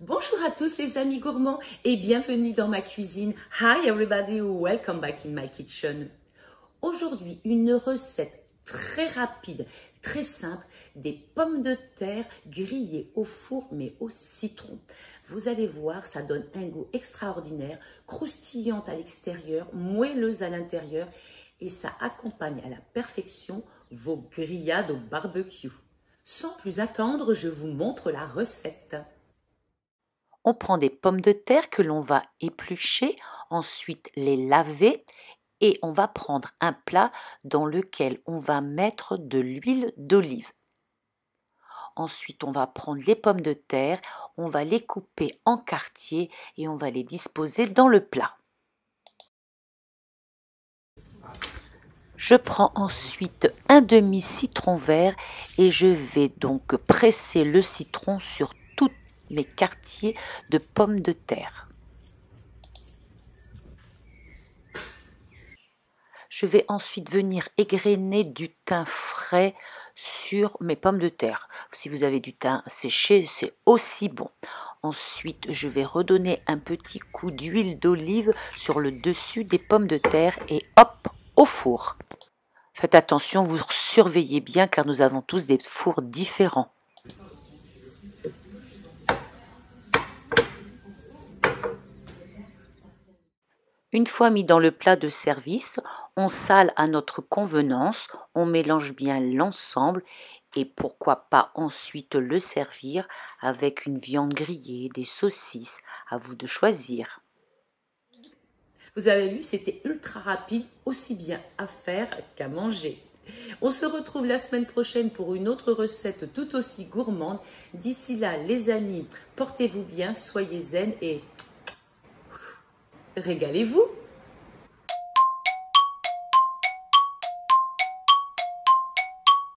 Bonjour à tous les amis gourmands et bienvenue dans ma cuisine. Hi everybody, welcome back in my kitchen. Aujourd'hui, une recette très rapide, très simple, des pommes de terre grillées au four mais au citron. Vous allez voir, ça donne un goût extraordinaire, croustillante à l'extérieur, moelleuse à l'intérieur et ça accompagne à la perfection vos grillades au barbecue. Sans plus attendre, je vous montre la recette. On prend des pommes de terre que l'on va éplucher, ensuite les laver et on va prendre un plat dans lequel on va mettre de l'huile d'olive. Ensuite, on va prendre les pommes de terre, on va les couper en quartiers et on va les disposer dans le plat. Je prends ensuite un demi citron vert et je vais donc presser le citron sur mes quartiers de pommes de terre. Je vais ensuite venir égrener du thym frais sur mes pommes de terre. Si vous avez du thym séché, c'est aussi bon. Ensuite, je vais redonner un petit coup d'huile d'olive sur le dessus des pommes de terre et hop, au four. Faites attention, vous surveillez bien car nous avons tous des fours différents. Une fois mis dans le plat de service, on sale à notre convenance, on mélange bien l'ensemble et pourquoi pas ensuite le servir avec une viande grillée, des saucisses, à vous de choisir. Vous avez vu, c'était ultra rapide, aussi bien à faire qu'à manger. On se retrouve la semaine prochaine pour une autre recette tout aussi gourmande. D'ici là, les amis, portez-vous bien, soyez zen et Régalez-vous